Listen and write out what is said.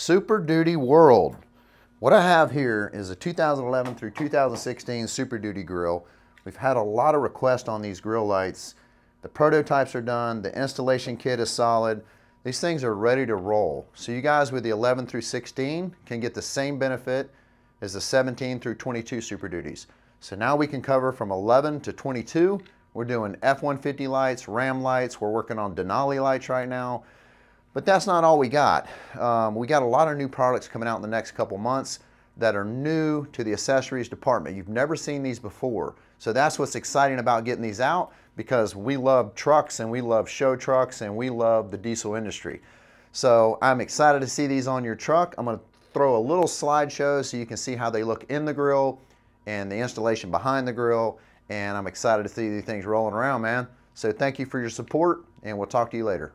Super Duty World. What I have here is a 2011 through 2016 Super Duty grill. We've had a lot of requests on these grill lights. The prototypes are done, the installation kit is solid. These things are ready to roll. So you guys with the 11 through 16 can get the same benefit as the 17 through 22 Super Duties. So now we can cover from 11 to 22. We're doing F-150 lights, Ram lights, we're working on Denali lights right now. But that's not all we got. Um, we got a lot of new products coming out in the next couple months that are new to the accessories department. You've never seen these before. So that's what's exciting about getting these out because we love trucks and we love show trucks and we love the diesel industry. So I'm excited to see these on your truck. I'm gonna throw a little slideshow so you can see how they look in the grill and the installation behind the grill. And I'm excited to see these things rolling around, man. So thank you for your support and we'll talk to you later.